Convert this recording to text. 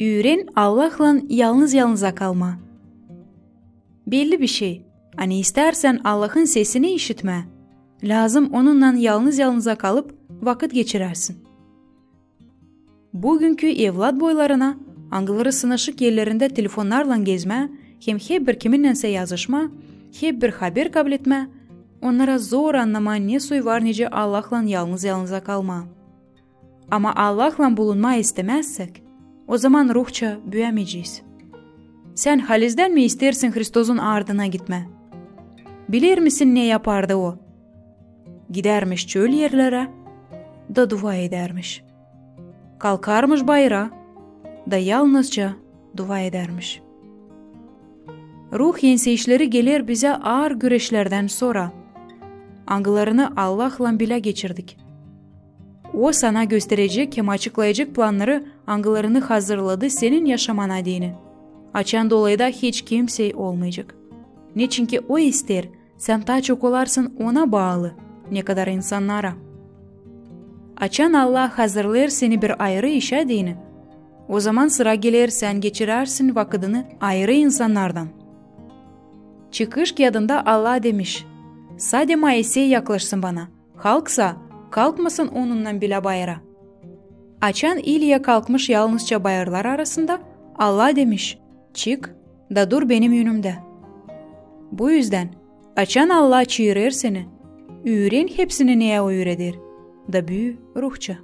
Öyrən Allahla yalnız-yalnıza qalma. Belli bir şey. Hani istərsən Allahın səsini eşitmə. Lazım onunla yalnız-yalnıza qalıb vaxt keçirərsən. Bugünkü evlad boylarına Angılları sınışıq yerlərində telefonlarla gezmə, həm hər bir kiminləsə yazışma, hər bir xəbər qəbul etmə, onlara zor anlama ne suy var necə Allahla yalnız-yalnıza qalma. Amma Allahla bulunma istəməzsək, o zaman ruhça büyemeyeceğiz. Sen halizden mi istersin Hristos'un ardına gitme? Bilir misin ne yapardı o? Gidermiş çöl yerlere, da dua edermiş. Kalkarmış bayra, da yalnızca dua edermiş. Ruh yenseyişleri gelir bize ağır güreşlerden sonra. Angılarını Allah'la bile geçirdik. O sana gösterecek hem açıklayacak planları angılarını hazırladı senin yaşamana dini. Açan dolayı da hiç kimse olmayacak. Ne çünkü o ister, sen daha çok olarsın ona bağlı, ne kadar insanlara. Açan Allah hazırlar seni bir ayrı işe dini. O zaman sıra gelir sen geçirersin vakıdını ayrı insanlardan. Çıkış kağıdında Allah demiş. Sade Maisey yaklaşsın bana. Halksa kalkmasın onunla bile bayra. Açan İlya kalkmış yalnızca bayırlar arasında Allah demiş. Çık da dur benim yönümde. Bu yüzden açan Allah çığırır seni. Öğren hepsini neye öğredir. Da büyü ruhça.